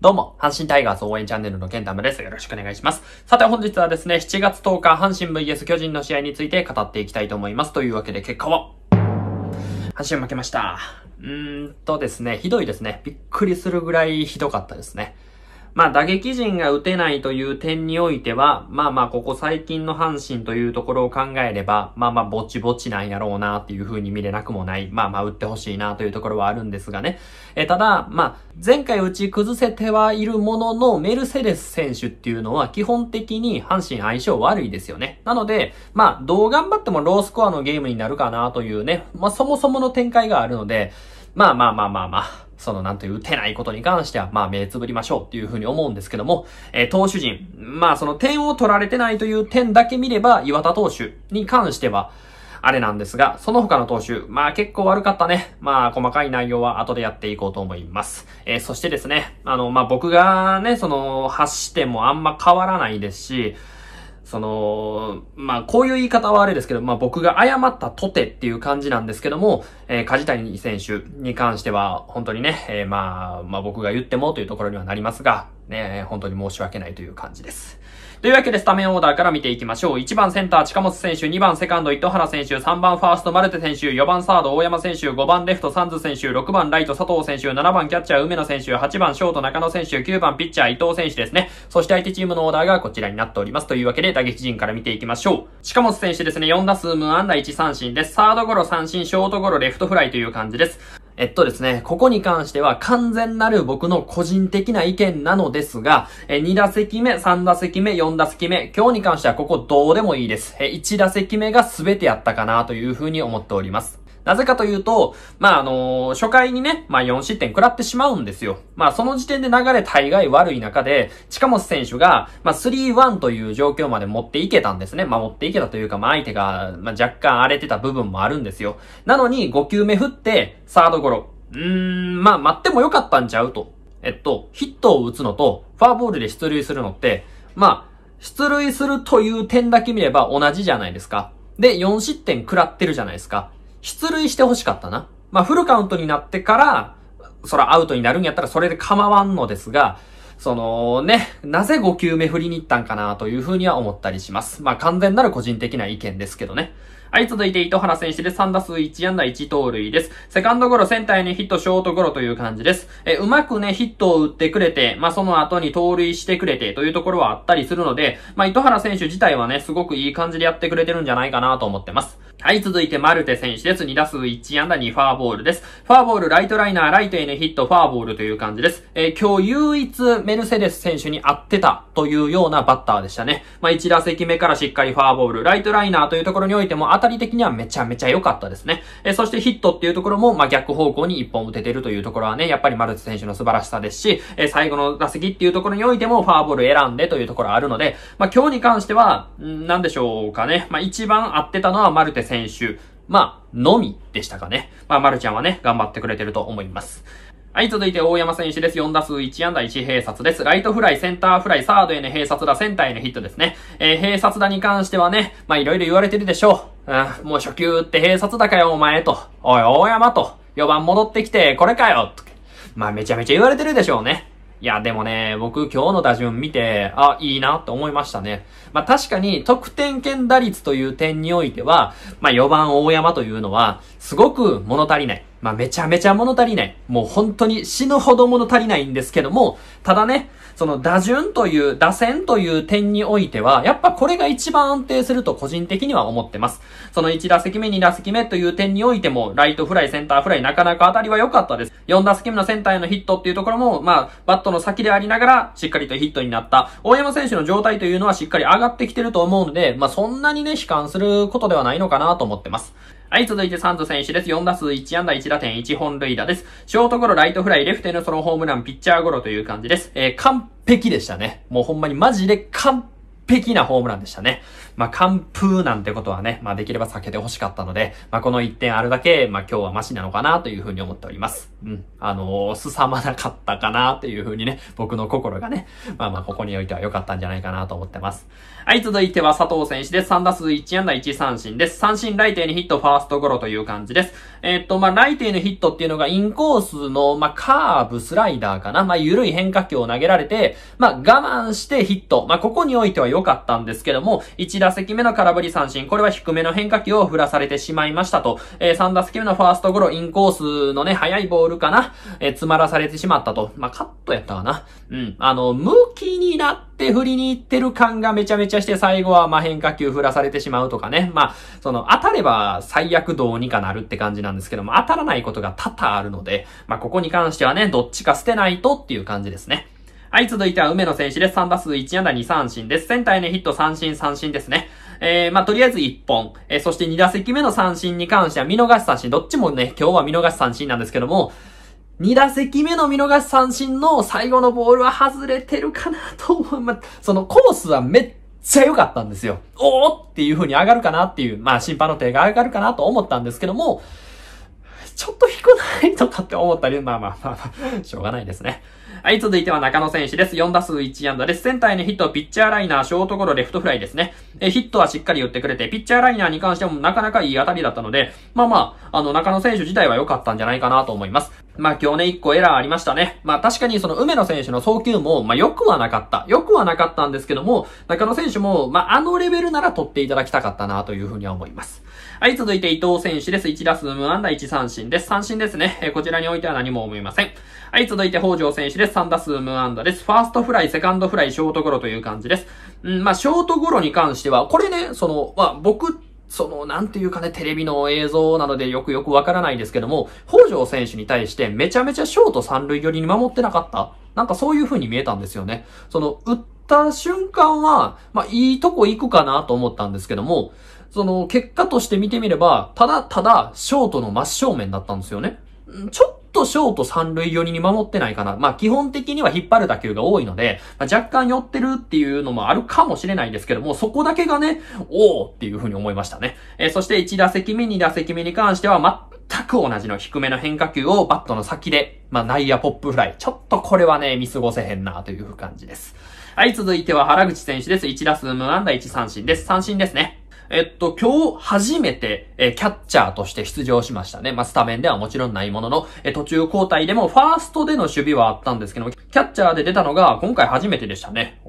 どうも、阪神タイガース応援チャンネルのケンタムです。よろしくお願いします。さて本日はですね、7月10日、阪神 VS 巨人の試合について語っていきたいと思います。というわけで結果は、阪神負けました。うーんとですね、ひどいですね。びっくりするぐらいひどかったですね。まあ打撃陣が打てないという点においては、まあまあここ最近の阪神というところを考えれば、まあまあぼちぼちなんやろうなっていう風に見れなくもない。まあまあ打ってほしいなというところはあるんですがね。えただ、まあ前回打ち崩せてはいるもののメルセデス選手っていうのは基本的に阪神相性悪いですよね。なので、まあどう頑張ってもロースコアのゲームになるかなというね、まあそもそもの展開があるので、まあまあまあまあまあ、そのなんという打てないことに関しては、まあ目つぶりましょうっていうふうに思うんですけども、えー、投手陣、まあその点を取られてないという点だけ見れば、岩田投手に関しては、あれなんですが、その他の投手、まあ結構悪かったね。まあ細かい内容は後でやっていこうと思います。えー、そしてですね、あの、まあ僕がね、その、発してもあんま変わらないですし、その、まあ、こういう言い方はあれですけど、まあ、僕が謝ったとてっていう感じなんですけども、えー、梶谷選手に関しては、本当にね、えー、まあ、まあ、僕が言ってもというところにはなりますが、ね、本当に申し訳ないという感じです。というわけでスタメンオーダーから見ていきましょう。1番センター近本選手、2番セカンド糸原選手、3番ファーストマルテ選手、4番サード大山選手、5番レフトサンズ選手、6番ライト佐藤選手、7番キャッチャー梅野選手、8番ショート中野選手、9番ピッチャー伊藤選手ですね。そして相手チームのオーダーがこちらになっております。というわけで打撃陣から見ていきましょう。近本選手ですね、4打数無安打1三振です。サードゴロ三振、ショートゴロレフトフライという感じです。えっとですね、ここに関しては完全なる僕の個人的な意見なのですが、え2打席目、3打席目、4打席目、今日に関してはここどうでもいいです。え1打席目が全てやったかなというふうに思っております。なぜかというと、まあ、あのー、初回にね、まあ、4失点食らってしまうんですよ。まあ、その時点で流れ大概悪い中で、近本選手が、まあ、3-1という状況まで持っていけたんですね。まあ、持っていけたというか、まあ、相手が、まあ、若干荒れてた部分もあるんですよ。なのに、5球目振って、サードゴロ。うーん、まあ、待ってもよかったんちゃうと。えっと、ヒットを打つのと、ファーボールで出塁するのって、まあ、出塁するという点だけ見れば同じじゃないですか。で、4失点食らってるじゃないですか。出塁して欲しかったな。まあ、フルカウントになってから、そらアウトになるんやったらそれで構わんのですが、そのね、なぜ5球目振りに行ったんかなというふうには思ったりします。まあ完全なる個人的な意見ですけどね。はい、続いて糸原選手です3打数1安打1盗塁です。セカンドゴロ、センターにヒット、ショートゴロという感じです。え、うまくね、ヒットを打ってくれて、まあ、その後に盗塁してくれてというところはあったりするので、まあ、糸原選手自体はね、すごくいい感じでやってくれてるんじゃないかなと思ってます。はい、続いてマルテ選手です。2打数1安打2ファーボールです。ファーボール、ライトライナー、ライトへのヒット、ファーボールという感じです。えー、今日唯一メルセデス選手に合ってたというようなバッターでしたね。まあ、1打席目からしっかりファーボール、ライトライナーというところにおいても当たり的にはめちゃめちゃ良かったですね。えー、そしてヒットっていうところも、まあ、逆方向に1本打ててるというところはね、やっぱりマルテ選手の素晴らしさですし、えー、最後の打席っていうところにおいてもファーボール選んでというところあるので、まあ、今日に関しては、んなんでしょうかね。まあ、一番合ってたのはマルテ選手。まあ、のみでしたかね。まあ、まるちゃんはね、頑張ってくれてると思います。はい、続いて大山選手です。4打数1安打1併殺です。ライトフライ、センターフライ、サードへの併殺打、センターへのヒットですね。えー、併殺打に関してはね、まあいろいろ言われてるでしょう。うん、もう初球って併殺打かよ、お前と。おい、大山と。4番戻ってきて、これかよ。まあめちゃめちゃ言われてるでしょうね。いや、でもね、僕今日の打順見て、あ、いいなと思いましたね。まあ確かに得点圏打率という点においては、まあ4番大山というのは、すごく物足りない。まあめちゃめちゃ物足りない。もう本当に死ぬほど物足りないんですけども、ただね、その打順という、打線という点においては、やっぱこれが一番安定すると個人的には思ってます。その1打席目、2打席目という点においても、ライトフライ、センターフライ、なかなか当たりは良かったです。4打席目のセンターへのヒットっていうところも、まあ、バットの先でありながら、しっかりとヒットになった。大山選手の状態というのはしっかり上がってきてると思うので、まあそんなにね、悲観することではないのかなと思ってます。はい、続いてサンズ選手です。4打数1安打1打点1本塁打です。ショートゴロ、ライトフライ、レフトへのソロホームラン、ピッチャーゴロという感じです。えー、完璧でしたね。もうほんまにマジで完璧なホームランでしたね。まあ、完封なんてことはね、まあ、できれば避けて欲しかったので、まあ、この1点あるだけ、まあ、今日はマシなのかなというふうに思っております。うん。あのー、すさまなかったかなというふうにね、僕の心がね、まあまあ、ここにおいては良かったんじゃないかなと思ってます。はい、続いては佐藤選手です。3打数1安打1三振です。三振ライテにヒット、ファーストゴロという感じです。えー、っと、まあ、ライテのヒットっていうのがインコースの、まあ、カーブ、スライダーかな。まあ、緩い変化球を投げられて、まあ、我慢してヒット。まあ、ここにおいては良かったんですけども、1打打席目の空振り三振、これは低めの変化球を振らされてしまいましたと。えー、3打席目のファーストゴロ、インコースのね、速いボールかな？えー、詰まらされてしまったと。まあ、カットやったかな？うん。あの、向きになって振りに行ってる感がめちゃめちゃして最後はま変化球振らされてしまうとかね。まあ、その当たれば最悪どうにかなるって感じなんですけども、当たらないことが多々あるので、まあ、ここに関してはね、どっちか捨てないとっていう感じですね。はい、続いては梅野選手です。3打数1安打2三振です。センターへのヒット三振三振ですね。えー、まあ、とりあえず1本。えー、そして2打席目の三振に関しては見逃し三振。どっちもね、今日は見逃し三振なんですけども、2打席目の見逃し三振の最後のボールは外れてるかなと思う。まあ、そのコースはめっちゃ良かったんですよ。おーっていう風に上がるかなっていう、まあ審判の手が上がるかなと思ったんですけども、ちょっと低くないとかって思ったり、まあまあまあまあ、しょうがないですね。はい、続いては中野選手です。4打数1安打です。センターへのヒット、ピッチャーライナー、ショートゴロ、レフトフライですね。え、ヒットはしっかり打ってくれて、ピッチャーライナーに関してもなかなかいい当たりだったので、まあまあ、あの、中野選手自体は良かったんじゃないかなと思います。まあ今日ね、1個エラーありましたね。まあ確かにその梅野選手の送球も、まあ良くはなかった。良くはなかったんですけども、中野選手も、まああのレベルなら取っていただきたかったなというふうには思います。はい、続いて伊藤選手です。1打数無安打1三振です。三振ですね。えこちらにおいては何も思いません。はい、続いて北条選手です。3打数無安打です。ファーストフライ、セカンドフライ、ショートゴロという感じです。うん、まあ、ショートゴロに関しては、これね、その、まあ、僕、その、なんていうかね、テレビの映像なのでよくよくわからないですけども、北条選手に対してめちゃめちゃショート三塁寄りに守ってなかったなんかそういう風に見えたんですよね。その、打った瞬間は、まあ、いいとこ行くかなと思ったんですけども、その、結果として見てみれば、ただただ、ショートの真正面だったんですよね。ちょっとショート三塁寄りに守ってないかな。まあ基本的には引っ張る打球が多いので、まあ、若干寄ってるっていうのもあるかもしれないですけども、そこだけがね、おーっていう風に思いましたね。えー、そして1打席目、2打席目に関しては全く同じの低めの変化球をバットの先で、まあ内野ポップフライ。ちょっとこれはね、見過ごせへんなという感じです。はい、続いては原口選手です。1打数無安打1三振です。三振ですね。えっと、今日初めて、えキャッチャーとして出場しましたね。まあ、スタメンではもちろんないものの、え途中交代でもファーストでの守備はあったんですけども、キャッチャーで出たのが今回初めてでしたね。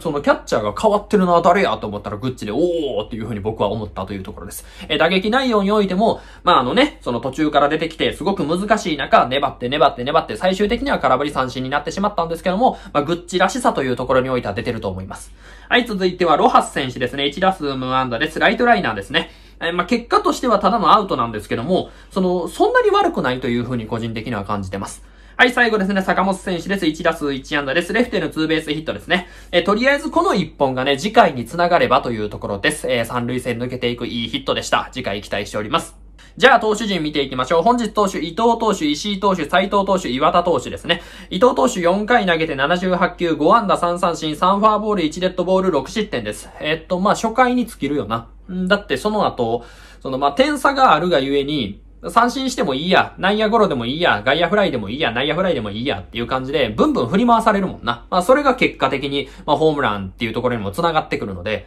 そのキャッチャーが変わってるのは誰やと思ったらグッチで、おーっていう風に僕は思ったというところです。え打撃内容においても、まあ、あのね、その途中から出てきてすごく難しい中、粘って粘って粘って最終的には空振り三振になってしまったんですけども、まあ、グッチらしさというところにおいては出てると思います。はい、続いてはロハス選手ですね。1打数無安打です。ライトライナーですね。えまあ、結果としてはただのアウトなんですけども、その、そんなに悪くないというふうに個人的には感じてます。はい、最後ですね、坂本選手です。1打数1安打です。レフトへのツーベースヒットですね。えとりあえずこの1本がね、次回に繋がればというところです。えー、三塁線抜けていくいいヒットでした。次回期待しております。じゃあ、投手陣見ていきましょう。本日投手、伊藤投手、石井投手、斉藤投手、岩田投手ですね。伊藤投手4回投げて78球、5安打3三振、3ファーボール、1デッドボール、6失点です。えっと、まあ、初回に尽きるよな。だって、その後、その、まあ、点差があるがゆえに、三振してもいいや、内野ゴロでもいいや、外野フライでもいいや、内野フライでもいいやっていう感じで、ブンブン振り回されるもんな。まあ、それが結果的に、まあ、ホームランっていうところにも繋がってくるので、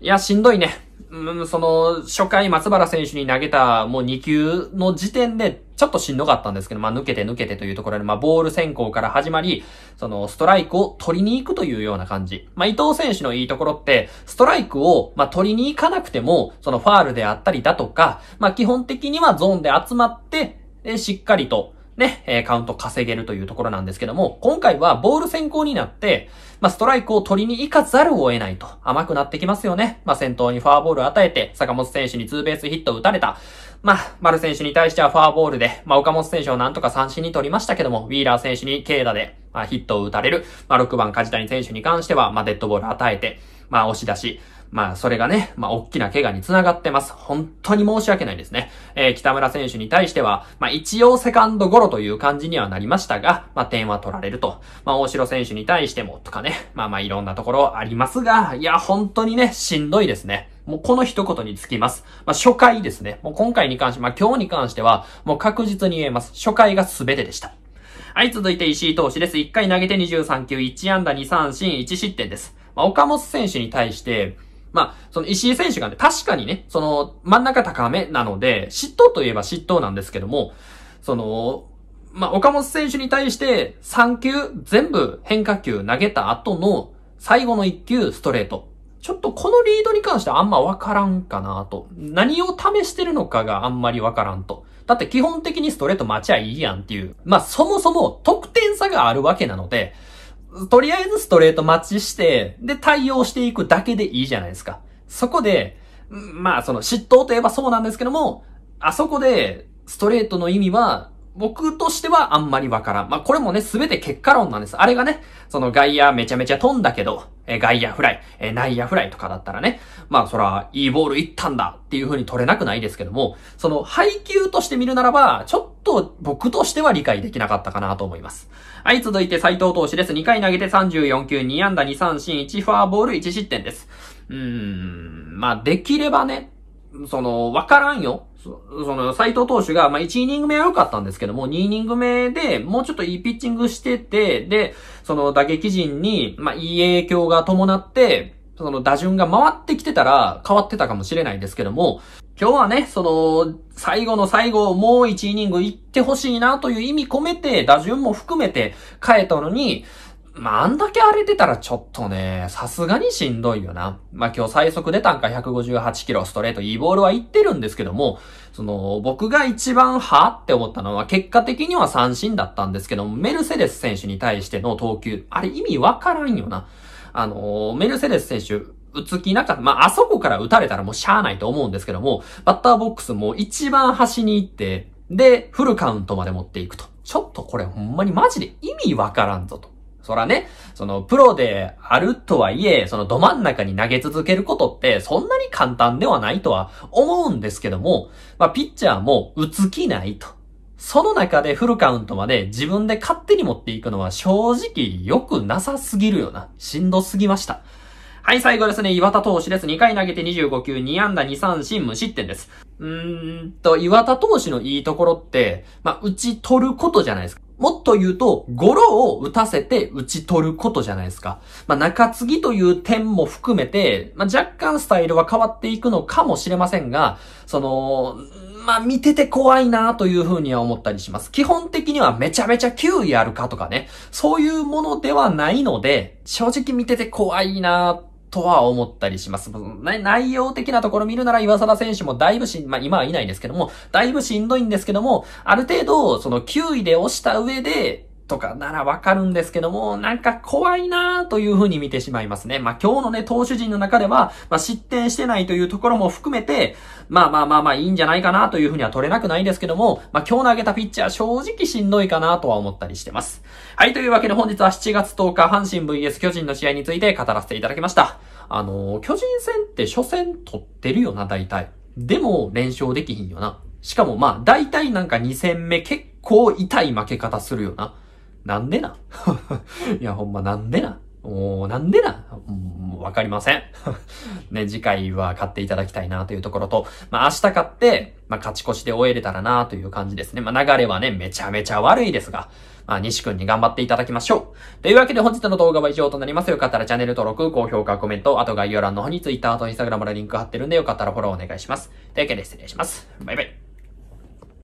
いや、しんどいね。うん、その、初回松原選手に投げたもう2球の時点でちょっとしんどかったんですけど、まあ抜けて抜けてというところで、まあボール先行から始まり、そのストライクを取りに行くというような感じ。まあ伊藤選手のいいところって、ストライクを、まあ取りに行かなくても、そのファールであったりだとか、まあ基本的にはゾーンで集まって、で、しっかりと、ね、えカウント稼げるというところなんですけども、今回はボール先行になって、まあ、ストライクを取りに行かざるを得ないと甘くなってきますよね。まあ、先頭にファーボールを与えて、坂本選手にツーベースヒットを打たれた。まあ、丸選手に対してはファーボールで、まあ、岡本選手をなんとか三振に取りましたけども、ウィーラー選手に軽打で、まあ、ヒットを打たれる。まあ、6番梶谷選手に関しては、まあ、デッドボール与えて、まあ、押し出し。まあ、それがね、まあ、大きな怪我につながってます。本当に申し訳ないですね。えー、北村選手に対しては、まあ、一応セカンドゴロという感じにはなりましたが、まあ、点は取られると。まあ、大城選手に対しても、とかね、まあまあ、いろんなところありますが、いや、本当にね、しんどいですね。もうこの一言につきます。まあ、初回ですね。もう今回に関して、まあ、今日に関しては、もう確実に言えます。初回が全てでした。はい、続いて石井投手です。1回投げて23球、1安打2三振、1失点です。まあ、岡本選手に対して、まあ、その石井選手がね、確かにね、その真ん中高めなので、嫉妬といえば嫉妬なんですけども、その、まあ、岡本選手に対して3球全部変化球投げた後の最後の1球ストレート。ちょっとこのリードに関してあんまわからんかなと。何を試してるのかがあんまりわからんと。だって基本的にストレート待ちゃいいやんっていう。まあそもそも得点差があるわけなので、とりあえずストレート待ちして、で対応していくだけでいいじゃないですか。そこで、まあその嫉妬といえばそうなんですけども、あそこでストレートの意味は僕としてはあんまりわからん。まあ、これもね、すべて結果論なんです。あれがね、その外野めちゃめちゃ飛んだけど、え外野フライ、え内野フライとかだったらね、まあ、そら、いいボールいったんだっていう風に取れなくないですけども、その配球として見るならば、ちょっと僕としては理解できなかったかなと思います。はい、続いて斉藤投手です。2回投げて34球、2安打2三振、1フォアボール、1失点です。うーん、まあ、できればね、その、わからんよ。そその、斎藤投手が、まあ、1イニング目は良かったんですけども、2イニング目でもうちょっといいピッチングしてて、で、その打撃陣に、まあ、いい影響が伴って、その打順が回ってきてたら変わってたかもしれないですけども、今日はね、その、最後の最後、もう1イニング行ってほしいなという意味込めて、打順も含めて変えたのに、まあ、あんだけ荒れてたらちょっとね、さすがにしんどいよな。まあ、今日最速出たんか158キロストレートいいボールは言ってるんですけども、その、僕が一番はって思ったのは結果的には三振だったんですけども、メルセデス選手に対しての投球、あれ意味わからんよな。あの、メルセデス選手、打つ気なかった。まあ、あそこから打たれたらもうしゃあないと思うんですけども、バッターボックスも一番端に行って、で、フルカウントまで持っていくと。ちょっとこれほんまにマジで意味わからんぞと。そらね、そのプロであるとはいえ、そのど真ん中に投げ続けることってそんなに簡単ではないとは思うんですけども、まあピッチャーも打つ気ないと。その中でフルカウントまで自分で勝手に持っていくのは正直良くなさすぎるよな。しんどすぎました。はい、最後ですね。岩田投手です。2回投げて25球、2安打2三振、無失点です。うーんと、岩田投手のいいところって、まあ、打ち取ることじゃないですか。もっと言うと、ゴロを打たせて打ち取ることじゃないですか。まあ、中継ぎという点も含めて、まあ、若干スタイルは変わっていくのかもしれませんが、その、まあ、見てて怖いなというふうには思ったりします。基本的にはめちゃめちゃ球威あるかとかね、そういうものではないので、正直見てて怖いなとは思ったりします。内容的なところ見るなら岩沢選手もだいぶしん、まあ今はいないですけども、だいぶしんどいんですけども、ある程度、その9位で押した上で、とかならわかるんですけども、なんか怖いなという風に見てしまいますね。まあ今日のね、投手陣の中では、まあ失点してないというところも含めて、まあまあまあまあいいんじゃないかなという風には取れなくないですけども、まあ今日投げたピッチャー正直しんどいかなとは思ったりしてます。はい、というわけで本日は7月10日、阪神 VS 巨人の試合について語らせていただきました。あの、巨人戦って初戦取ってるよな、大体。でも連勝できひんよな。しかもまあ、大体なんか2戦目結構痛い負け方するよな。なんでな？いや、ほんまなんでな？おなんでな？わかりません。ね、次回は勝っていただきたいなというところと、まあ明日勝って、まあ勝ち越しで終えれたらなという感じですね。まあ流れはね、めちゃめちゃ悪いですが、まあ西くんに頑張っていただきましょう。というわけで本日の動画は以上となります。よかったらチャンネル登録、高評価、コメント、あと概要欄の方に Twitter と Instagram のリンク貼ってるんでよかったらフォローお願いします。というわけで失礼します。バイバイ。